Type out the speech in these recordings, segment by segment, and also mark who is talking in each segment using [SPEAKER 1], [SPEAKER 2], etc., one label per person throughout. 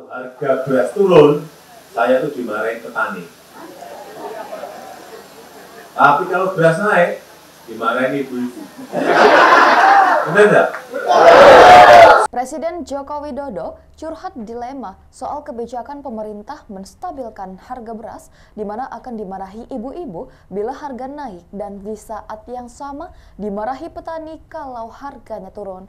[SPEAKER 1] Kalau harga beras turun, saya tuh dimarahin petani. Tapi kalau beras naik, dimarahin ibu-ibu. Benar nggak?
[SPEAKER 2] Presiden Joko Widodo curhat dilema soal kebijakan pemerintah menstabilkan harga beras di mana akan dimarahi ibu-ibu bila harga naik dan di saat yang sama dimarahi petani kalau harganya turun.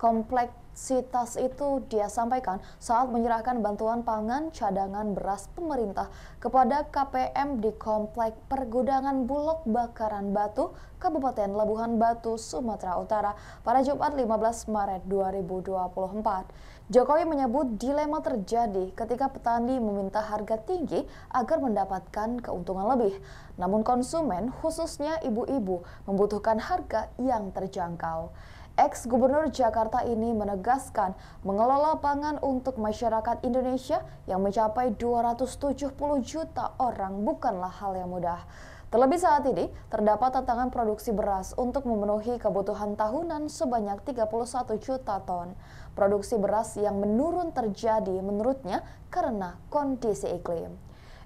[SPEAKER 2] Kompleksitas itu dia sampaikan saat menyerahkan bantuan pangan cadangan beras pemerintah kepada KPM di Komplek Pergudangan Bulog Bakaran Batu, Kabupaten Labuhan Batu, Sumatera Utara pada Jumat 15 Maret 2024. Jokowi menyebut dilema terjadi ketika petani meminta harga tinggi agar mendapatkan keuntungan lebih. Namun konsumen, khususnya ibu-ibu, membutuhkan harga yang terjangkau. Ex-Gubernur Jakarta ini menegaskan mengelola pangan untuk masyarakat Indonesia yang mencapai 270 juta orang bukanlah hal yang mudah. Terlebih saat ini, terdapat tantangan produksi beras untuk memenuhi kebutuhan tahunan sebanyak 31 juta ton. Produksi beras yang menurun terjadi menurutnya karena kondisi iklim.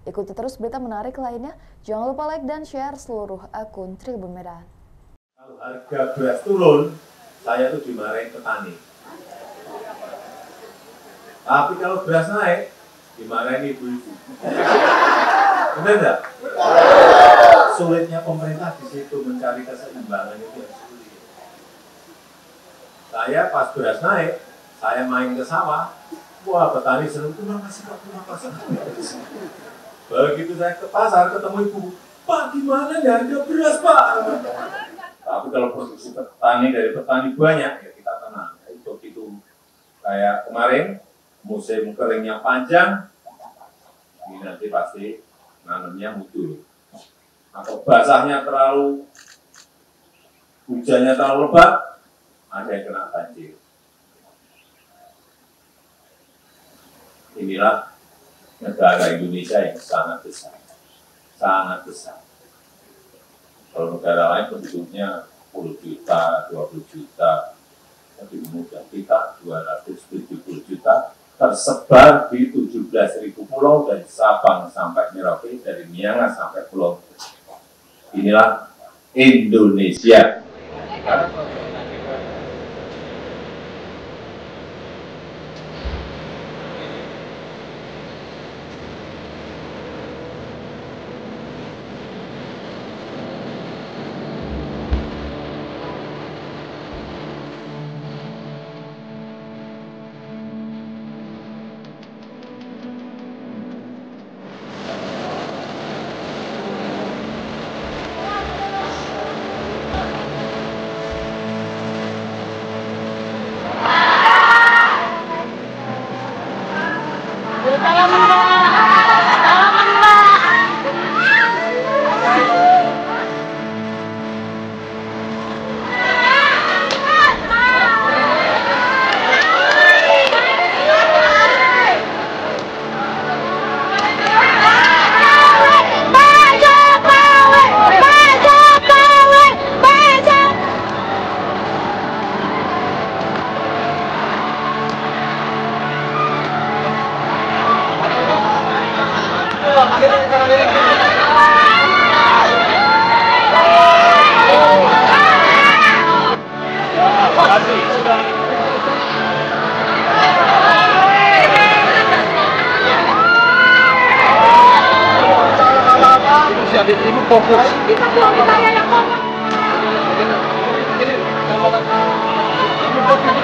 [SPEAKER 2] Ikuti terus berita menarik lainnya. Jangan lupa like dan share seluruh akun Tribun Medan.
[SPEAKER 1] Kalau harga beras turun, saya tuh dimarahin petani. Tapi kalau beras naik, dimarahin ibu-ibu. Benar nggak? Sulitnya pemerintah di situ mencari keseimbangan itu yang sulit. Saya pas beras naik, saya main ke sawah, wah petani seneng, terima kasih pak, terima kasih. Begitu saya ke pasar ketemu ibu, Pak gimana ya harga beras Pak? Tapi kalau produksi petani dari petani banyak, ya kita tenang. Itu begitu kayak kemarin, musim keringnya panjang, ini nanti pasti nanamnya mutu. Atau basahnya terlalu, hujannya terlalu lebat, ada yang kena banjir. Inilah negara Indonesia yang sangat besar, sangat besar. Kalau negara lain penduduknya 10 juta, 20 juta, lebih mudah. Kita 270 juta tersebar di 17.000 pulau dari Sabang sampai Merauke, dari Miangas sampai Pulau. Inilah Indonesia.
[SPEAKER 3] Ibu fokus.
[SPEAKER 4] Kita belum ditanya yang ngomong. Pak